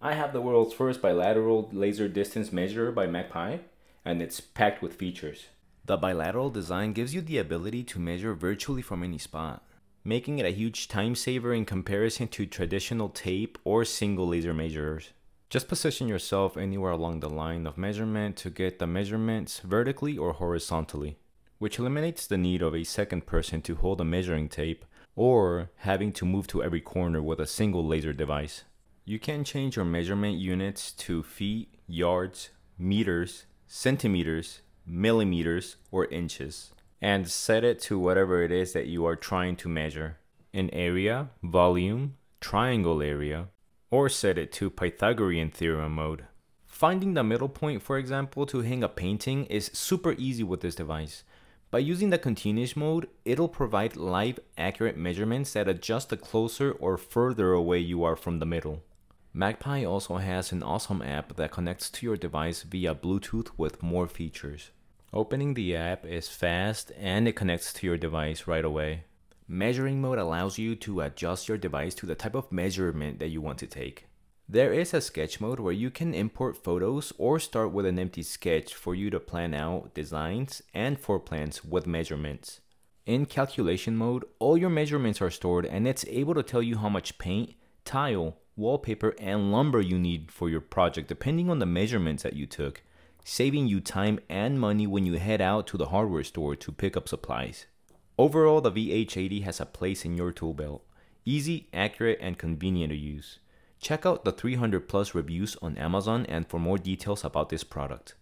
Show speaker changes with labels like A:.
A: I have the world's first bilateral laser distance measurer by Magpie, and it's packed with features. The bilateral design gives you the ability to measure virtually from any spot, making it a huge time saver in comparison to traditional tape or single laser measurers. Just position yourself anywhere along the line of measurement to get the measurements vertically or horizontally, which eliminates the need of a second person to hold a measuring tape or having to move to every corner with a single laser device. You can change your measurement units to feet, yards, meters, centimeters, millimeters, or inches, and set it to whatever it is that you are trying to measure. An area, volume, triangle area, or set it to Pythagorean theorem mode. Finding the middle point, for example, to hang a painting is super easy with this device. By using the continuous mode, it'll provide live accurate measurements that adjust the closer or further away you are from the middle. Magpie also has an awesome app that connects to your device via Bluetooth with more features. Opening the app is fast and it connects to your device right away. Measuring mode allows you to adjust your device to the type of measurement that you want to take. There is a sketch mode where you can import photos or start with an empty sketch for you to plan out designs and floor plans with measurements. In calculation mode, all your measurements are stored and it's able to tell you how much paint, tile, wallpaper, and lumber you need for your project depending on the measurements that you took, saving you time and money when you head out to the hardware store to pick up supplies. Overall, the VH80 has a place in your tool belt. Easy, accurate, and convenient to use. Check out the 300 plus reviews on Amazon and for more details about this product.